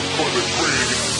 fucking the brain.